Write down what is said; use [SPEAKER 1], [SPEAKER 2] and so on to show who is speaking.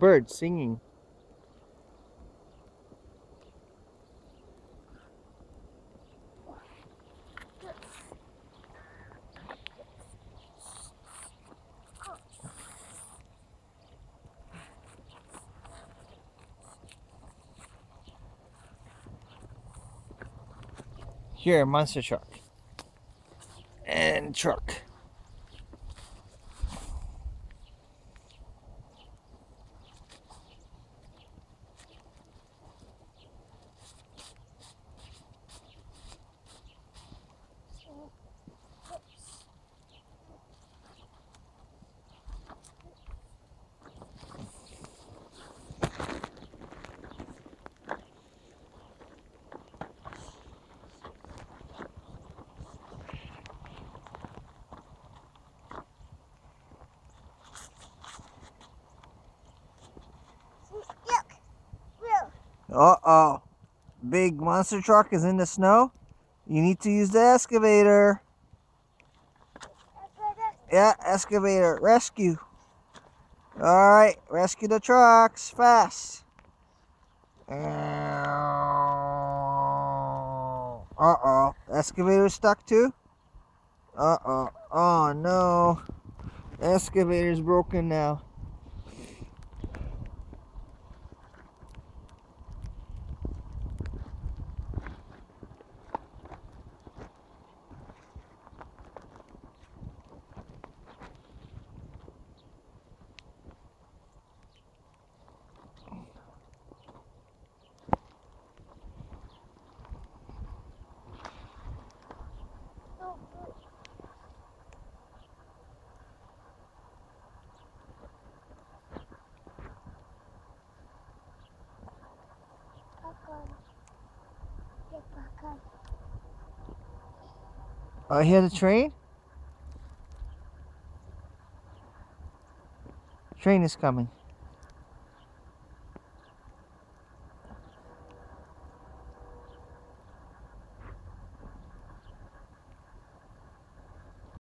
[SPEAKER 1] birds singing. Here, monster truck. And truck. Uh-oh. Big monster truck is in the snow. You need to use the excavator. Yeah, excavator. Rescue. Alright, rescue the trucks. Fast. Uh-oh. Excavator stuck too? Uh-oh. Oh, no. Excavator's broken now. Oh, hear the train? Train is coming.